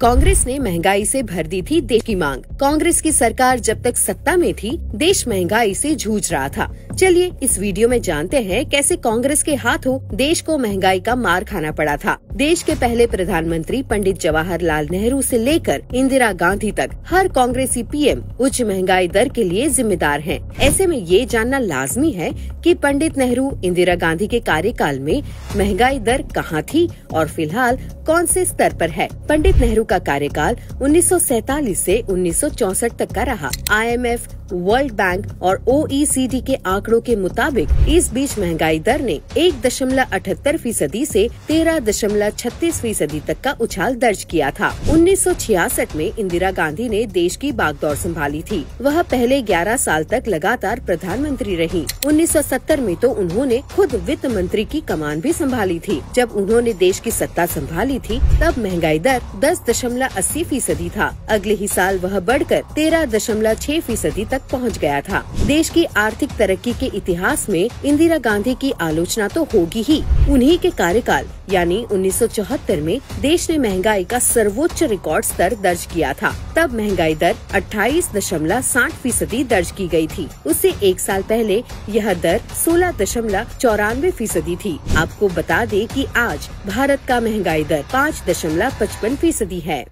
कांग्रेस ने महँगाई से भर दी थी देश की मांग। कांग्रेस की सरकार जब तक सत्ता में थी, देश महँगाई से जूझ रहा था। चलिए, इस वीडियो में जानते हैं कैसे कांग्रेस के हाथों देश को महँगाई का मार खाना पड़ा था। देश के पहले प्रधानमंत्री पंडित जवाहरलाल नेहरू से लेकर इंदिरा गांधी तक हर कांग्रेसी पीएम उच्च महँगाई दर के लिए जिम्मेदार हैं। ऐसे में ये जानना लाजमी है कि पंडित नेहरू इंदिरा गांधी के कार्यकाल में महँगाई दर कहाँ थी और फ़िलहाल कौन से स्तर पर है? पंडित नेहरू का कार्यकाल उन्नीस से उन्नीस तक का रहा। आईएमएफ वर्ल्ड बैंक और ओ के आंकड़ों के मुताबिक इस बीच महँगाई दर ने एक दशमलव अठहत्तर फ़ीसदी ऐसी तेरह दशमलव छत्तीस फ़ीसदी तक का उछाल दर्ज किया था। उन्नीस सौ छियासठ में इंदिरा गांधी ने देश की बागडोर संभाली थी। वह पहले 11 साल तक लगातार प्रधानमंत्री रही। 1970 में तो उन्होंने खुद वित्त मंत्री की कमान भी संभाली थी। जब उन्होंने देश की सत्ता संभाली थी, तब महँगाई दर दस दशमलव अस्सी फ़ीसदी था। अगले ही साल वह बढ़कर तेरह दशमलव छह फ़ीसदी तक पहुँच गया था। देश की आर्थिक तरक्की के इतिहास में इंदिरा गांधी की आलोचना तो होगी ही। उन्हीं के कार्यकाल, यानी 1974 में देश ने महँगाई का सर्वोच्च रिकॉर्ड स्तर दर्ज किया था। तब महँगाई दर अट्ठाईस दशमलव साठ फ़ीसदी दर्ज की गई थी। उससे एक साल पहले यह दर सोलह दशमलव चौरानवे फ़ीसदी थी। आपको बता दें कि आज भारत का महँगाई दर पाँच दशमलव पचपन फ़ीसदी है।